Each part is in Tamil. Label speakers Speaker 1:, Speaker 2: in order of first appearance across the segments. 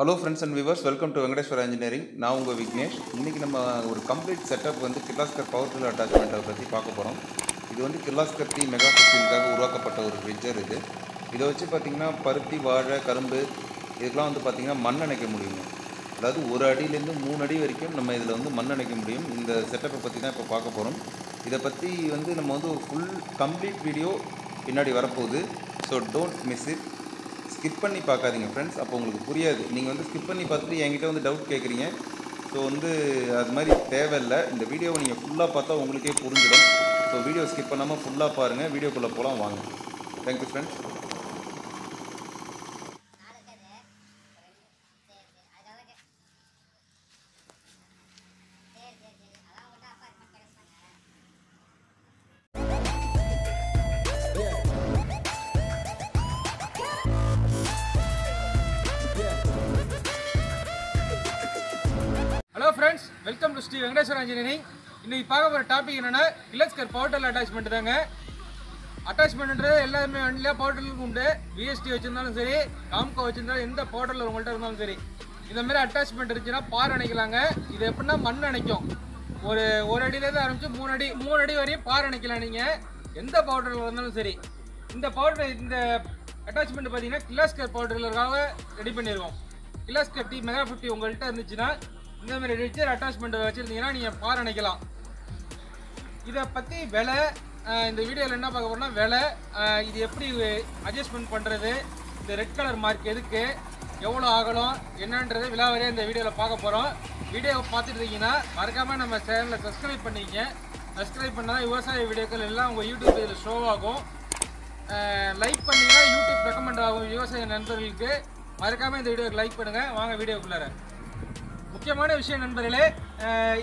Speaker 1: Hello friends and viewers welcome to Venkateswara engineering நான் உங்கள் விக்னேஷ். இன்றைக்கி நம்ம ஒரு கம்ப்ளீட் செட்டப் வந்து கிர்லாஸ்கர் பவர் டில் அட்டாச்மெண்ட்டை பற்றி பார்க்க போகிறோம் இது வந்து கிர்லாஸ்கர் டி மெகா ஃபிஃப்டீனுக்காக உருவாக்கப்பட்ட ஒரு ஃப்ரிட்ஜர் இது. இதை வச்சு பார்த்திங்கன்னா பருத்தி வாழை கரும்பு இதுக்கெலாம் வந்து பார்த்திங்கன்னா மண் அணைக்க முடியும். அதாவது ஒரு அடியிலேருந்து மூணு அடி வரைக்கும் நம்ம இதில் வந்து மண் அணைக்க முடியும். இந்த செட்டப்பை பற்றி தான் இப்போ பார்க்க போகிறோம் இதை பற்றி வந்து நம்ம வந்து ஒரு ஃபுல் கம்ப்ளீட் வீடியோ பின்னாடி வரப்போகுது. So don't miss it skip பண்ணி பார்க்காதீங்க ஃப்ரெண்ட்ஸ் அப்போ உங்களுக்கு புரியாது. நீங்கள் வந்து ஸ்கிப் பண்ணி பார்த்துட்டு என்கிட்ட வந்து டவுட் கேட்குறீங்க. ஸோ வந்து அது மாதிரி தேவையில்லை. இந்த வீடியோவை நீங்கள் ஃபுல்லாக பார்த்தா உங்களுக்கே புரிஞ்சிடும். ஸோ வீடியோ ஸ்கிப் பண்ணாமல் ஃபுல்லாக பாருங்கள் வீடியோக்குள்ளே போகலாம் வாங்க. Thank you friends
Speaker 2: Sri Venkateswara engineering இன்னைக்கு பார்க்க போகிற டாபிக் என்னென்னா கிலஸ்கர் பவர்டல் அட்டாச்மெண்ட் தாங்க. அட்டாச்மெண்ட்ன்றது எல்லாருமே வண்டியில பவர்டலுக்கு உண்டு. விஎஸ்டி வச்சுருந்தாலும் சரி காம்கோ வச்சுருந்தாலும் எந்த பவர்டல் உங்கள்கிட்ட இருந்தாலும் சரி. இந்த மாதிரி அட்டாச்மெண்ட் இருந்துச்சுன்னா பார் அணைக்கலாங்க. இது எப்படின்னா மண் அணைக்கும். ஒரு ஒரு அடியிலேருந்து ஆரம்பிச்சு மூணு அடி மூணு அடி வரையும் பார் அணைக்கலாம் நீங்கள் எந்த பவுடரில் இருந்தாலும் சரி. இந்த பவுடர் இந்த அட்டாச்மெண்ட் பார்த்தீங்கன்னா கிலாஸ்கர் பவுடர்களுக்காக ரெடி பண்ணியிருக்கோம் கிலாஸ்கர் டி மெகா ஃபிஃப்டி உங்கள்கிட்ட இருந்துச்சுன்னா இந்த மாதிரி ரிச்சர் அட்டாச்மெண்ட் வச்சுருந்தீங்கன்னா நீங்கள் பார் அணைக்கலாம். இதை பற்றி விலை இந்த வீடியோவில் என்ன பார்க்க போகிறோன்னா விலை இது எப்படி அட்ஜஸ்ட்மெண்ட் பண்ணுறது இந்த ரெட் கலர் மார்க் எதுக்கு எவ்வளோ ஆகணும் என்னன்றது விலாவரியாக இந்த வீடியோவில் பார்க்க போகிறோம் வீடியோவை பார்த்துட்டு இருக்கீங்கன்னா மறக்காமல் நம்ம சேனலை சப்ஸ்கிரைப் பண்ணிக்கங்க. சப்ஸ்கிரைப் பண்ணால் விவசாய வீடியோக்கள் எல்லாம் உங்கள் யூடியூப் இதில் ஷோ ஆகும். லைக் பண்ணிங்கன்னா யூடியூப் ரெக்கமெண்ட் ஆகும் விவசாய நண்பர்களுக்கு. மறக்காமல் இந்த வீடியோக்கு லைக் பண்ணுங்கள் வாங்க வீடியோக்குள்ளார. முக்கியமான விஷயம் நண்பர்களே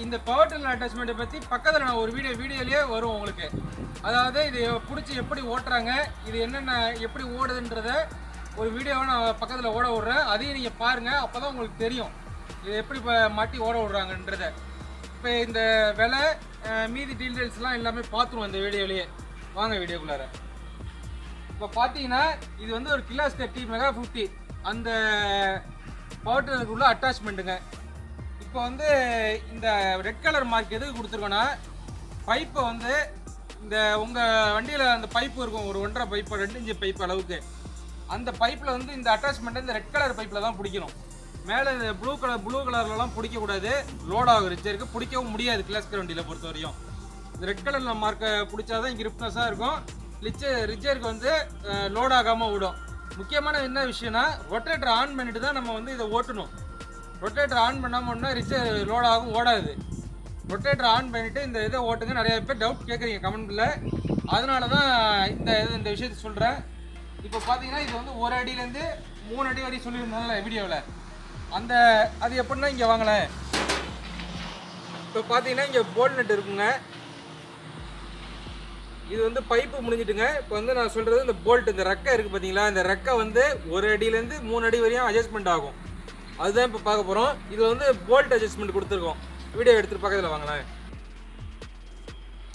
Speaker 2: இந்த பவர் டில் அட்டாச்மெண்ட்டை பற்றி பக்கத்தில் நான் ஒரு வீடியோ வீடியோலேயே வரும் உங்களுக்கு. அதாவது இது பிடிச்சி எப்படி ஓட்டுறாங்க இது என்னென்ன எப்படி ஓடுதுன்றத ஒரு வீடியோவை நான் பக்கத்தில் ஓட விட்றேன். அதையும் நீங்கள் பாருங்கள் அப்போ தான் உங்களுக்கு தெரியும் இது எப்படி இப்போ மாட்டி ஓட விட்றாங்கன்றத. இப்போ இந்த விலை மீதி டீட்டெயில்ஸ்லாம் எல்லாமே பார்த்துருவோம் இந்த வீடியோலேயே. வாங்க வீடியோக்குள்ளார. இப்போ பார்த்தீங்கன்னா இது வந்து ஒரு கிலாஸ் தேர்ட்டி மெகா ஃபிஃப்டி அந்த பவர் உள்ள அட்டாச்மெண்ட்டுங்க இப்போ வந்து இந்த ரெட் கலர் மார்க் எதுக்கு கொடுத்துருக்கோன்னா பைப்பை வந்து இந்த உங்கள் வண்டியில் அந்த பைப்பு இருக்கும் ஒரு ஒன்றரை பைப்பு ரெண்டு இன்ச்சு பைப் அளவுக்கு. அந்த பைப்பில் வந்து இந்த அட்டாச்மெண்ட்டை இந்த ரெட் கலர் பைப்பில் தான் பிடிக்கணும். மேலே இந்த ப்ளூ கலர் ப்ளூ கலர்லலாம் பிடிக்கக்கூடாது. லோட் ஆகும் ரிச்சருக்கு பிடிக்கவும் முடியாது கிளாஸ்கர் வண்டியில் பொறுத்த வரையும் இந்த ரெட் கலரில் மார்க்கை பிடிச்சா தான் இங்கே கிரிப்னஸாக இருக்கும். ரிச்ச ரிச்சருக்கு வந்து லோட் ஆகாமல் விடும். முக்கியமான என்ன விஷயம்னா ரொட்டேட்டர் ஆன் பண்ணிட்டு தான் நம்ம வந்து இதை ஓட்டணும். ரொட்டேட்டர் ஆன் பண்ணாமன்னா ரிச்சு லோட் ஆகும் ஓடாது. ரொட்டேட்டர் ஆன் பண்ணிவிட்டு இந்த இதை ஓட்டுங்க. நிறைய பேர் டவுட் கேட்குறீங்க கமெண்ட்டில் அதனால தான் இந்த இது இந்த விஷயத்தை சொல்கிறேன் இப்போ பார்த்தீங்கன்னா இது வந்து ஒரு அடியிலேருந்து மூணு அடி வரையும் சொல்லியிருந்தாங்கல்ல வீடியோவில். அந்த அது எப்படின்னா இங்கே வாங்கலை இப்போ பார்த்தீங்கன்னா இங்கே போல்ட் நட்டு இருக்குங்க. இது வந்து பைப்பு முடிஞ்சிட்டுங்க. இப்போ வந்து நான் சொல்கிறது இந்த போல்ட் இந்த ரெக்கை இருக்குது பார்த்தீங்களா? இந்த ரெக்கை வந்து ஒரு அடியிலேருந்து மூணு அடி வரையும் அட்ஜஸ்ட்மெண்ட் ஆகும். அதுதான் இப்போ பார்க்க போகிறோம் இதில் வந்து போல்ட் அட்ஜஸ்ட்மெண்ட் கொடுத்துருக்கோம். வீடியோ எடுத்துகிட்டு பக்கத்தில் வாங்கலாம்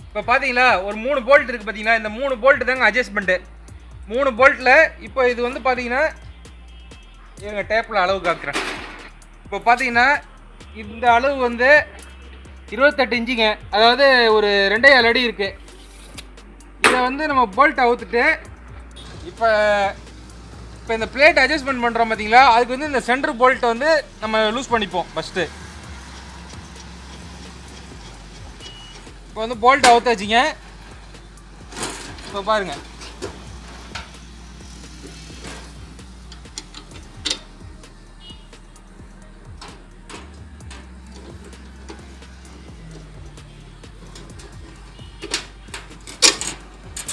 Speaker 2: இப்போ பார்த்தீங்களா ஒரு மூணு போல்ட் இருக்குது பார்த்தீங்களா இந்த மூணு போல்ட்டு தாங்க அட்ஜஸ்ட்மெண்ட்டு மூணு போல்ட்டில் இப்போ இது வந்து பார்த்தீங்கன்னா எங்கள் டேப்பில் அளவு காக்குறேன் இப்போ பார்த்தீங்கன்னா இந்த அளவு வந்து இருபத்தெட்டு இன்ச்சுங்க. அதாவது ஒரு ரெண்டே ஏழு அடி இருக்குது இதை வந்து நம்ம போல்ட் அவுத்துட்டு இப்போ இப்போ இந்த பிளேட் அட்ஜஸ்ட்மெண்ட் பண்ணுறோம் பார்த்தீங்களா அதுக்கு வந்து இந்த சென்டர் போல்ட்டை வந்து நம்ம லூஸ் பண்ணிப்போம் ஃபஸ்ட்டு இப்போ வந்து போல்ட் அவுத்தாச்சுங்க இப்போ பாருங்க.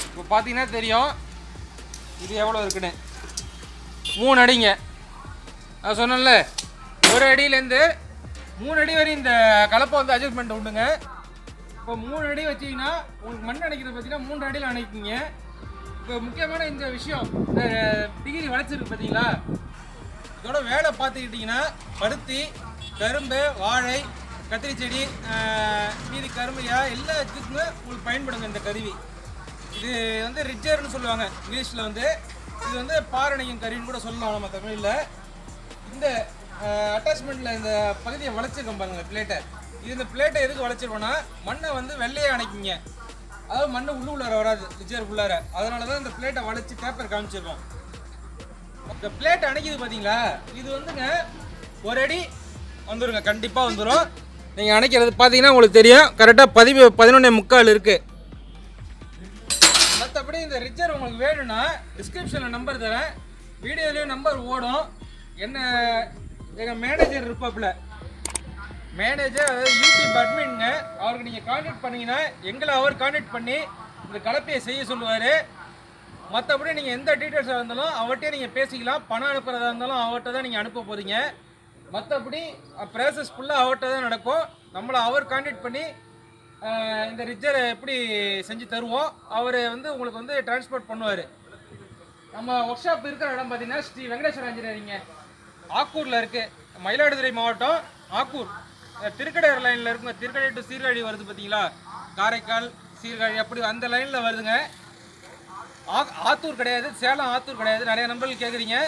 Speaker 2: இப்போ பார்த்தீங்கன்னா தெரியும் இது எவ்வளோ இருக்குன்னு. மூணு அடிங்க நான் சொன்னேன்ல ஒரு அடியிலேருந்து மூணு அடி வரையும் இந்த கலப்பை வந்து அட்ஜஸ்ட்மெண்ட் உண்டுங்க இப்போ மூணு அடி வச்சிங்கன்னா உங்களுக்கு மண் அணைக்கிறது பார்த்தீங்கன்னா மூன்று அடியில் அணைக்கிங்க. இப்போ முக்கியமான இந்த விஷயம் இந்த டிகிரி வளைச்சிருக்கு பார்த்தீங்களா? இதோட வேலை பார்த்துக்கிட்டிங்கன்னா பருத்தி கரும்பு வாழை கத்திரி செடி மீதி கரும்பையா எல்லா இதுக்குமே உங்களுக்கு பயன்படுங்க இந்த கருவி. இது வந்து ரிஜர்னு சொல்லுவாங்க இங்கிலீஷில் வந்து. இது வந்து பாரணையும் கருவின்னு கூட சொல்லலாம் நம்ம தமிழில். இந்த அட்டாச்மெண்ட்டில் இந்த பகுதியை வளைச்சிருக்கோம் பாருங்க பிளேட்டை இது இந்த பிளேட்டை எதுக்கு வளைச்சிருக்கோம்னா மண்ணை வந்து வெள்ளையை அணைக்குங்க. அதாவது மண் உள்ளுக்குள்ளார வராது ரிச்சர் உள்ளார. அதனால தான் இந்த பிளேட்டை வளைச்சி பேப்பர் காமிச்சிருக்கோம். இந்த பிளேட் அணைக்குது பார்த்தீங்களா இது வந்துங்க ஒரு அடி வந்துருங்க கண்டிப்பாக வந்துடும் நீங்கள் அணைக்கிறது பார்த்தீங்கன்னா உங்களுக்கு தெரியும். கரெக்டாக பதிவு பதினொன்னே முக்கால் இருக்குது இந்த ரிச்சர் உங்களுக்கு வேணும்னா டிஸ்கிரிப்ஷனில் நம்பர் தரேன். வீடியோலேயும் நம்பர் ஓடும். என்ன எங்கள் மேனேஜர் இருப்பாப்புல. மேனேஜர் அதாவது யூடியூப் அட்மின்ங்க அவருக்கு நீங்கள் கான்டாக்ட் பண்ணீங்கன்னா எங்களை அவர் கான்டாக்ட் பண்ணி இந்த கலப்பையை செய்ய சொல்லுவார். மற்றபடி நீங்கள் எந்த டீட்டெயில்ஸாக இருந்தாலும் அவர்கிட்டே நீங்கள் பேசிக்கலாம். பணம் அனுப்புகிறதா இருந்தாலும் அவர்கிட்ட தான் நீங்கள் அனுப்ப போகிறீங்க மற்றபடி ப்ராசஸ் ஃபுல்லாக அவர்கிட்ட தான் நடக்கும். நம்மளை அவர் கான்டாக்ட் பண்ணி இந்த ரிஜர் எப்படி செஞ்சு தருவோம் அவர் வந்து உங்களுக்கு வந்து டிரான்ஸ்போர்ட் பண்ணுவார். நம்ம ஒர்க் ஷாப் இருக்கிற இடம் பார்த்தீங்கன்னா ஸ்ரீ வெங்கடேஸ்வர இன்ஜினியரிங்க ஆக்கூரில் இருக்குது மயிலாடுதுறை மாவட்டம் ஆக்கூர். அஹ், திருக்கடையூர் லைனில் இருக்குங்க. திருக்கடை டு சீர்காழி வருது பார்த்தீங்களா? காரைக்கால் சீர்காழி அப்படி அந்த லைனில் வருதுங்க. ஆ- ஆத்தூர் கிடையாது சேலம் ஆத்தூர் கிடையாது. நிறைய நம்பர்கள் கேட்குறீங்க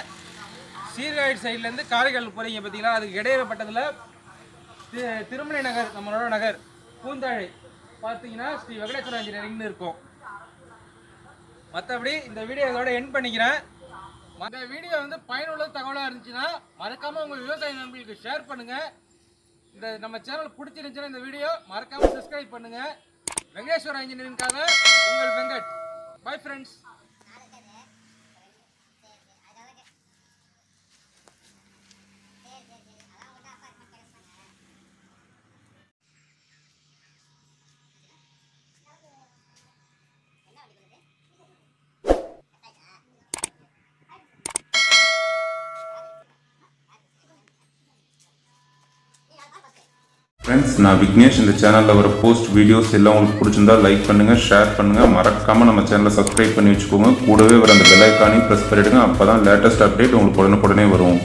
Speaker 2: சீர்காழி சைட்லேருந்து காரைக்கால் போகிறீங்க பார்த்தீங்களா? அதுக்கு இடையிறப்பட்டதில் தி- திருமலை நகர் நம்மளோட நகர் பூந்தாழை. பார்த்தீங்கன்னா ஸ்ரீ வெங்கடேஸ்வர இன்ஜினியரிங்னு இருக்கும். மற்றபடி இந்த வீடியோ இதோட என் பண்ணிக்கிறேன். இந்த வீடியோ வந்து பயனுள்ள தகவலாக இருந்துச்சுன்னா மறக்காமல் உங்கள் விவசாய நண்பர்களுக்கு ஷேர் பண்ணுங்கள் இந்த நம்ம சேனல் பிடிச்சிருந்துச்சுன்னா இந்த வீடியோ மறக்காமல் சப்ஸ்கிரைப் பண்ணுங்கள் வெங்கடேஸ்வர இன்ஜினியரிங்காக உங்கள் வெங்கட். பை ஃப்ரெண்ட்ஸ்
Speaker 1: ஃப்ரெண்ட்ஸ் நான் விக்னேஷ். இந்த சேனலில் வர போஸ்ட் வீடியோஸ் எல்லாம் உங்களுக்கு பிடிச்சிருந்தா லைக் பண்ணுங்கள் ஷேர் பண்ணுங்கள் மறக்காமல் நம்ம சேனலை சப்ஸ்கிரைப் பண்ணி வச்சுக்கோங்க. கூடவே வர அந்த பெல் ஐக்கானையும் ப்ரெஸ் பண்ணிவிடுங்க அப்போ தான் லேட்டஸ்ட் அப்டேட் உங்களுக்கு உடனுக்குடனே வரும்.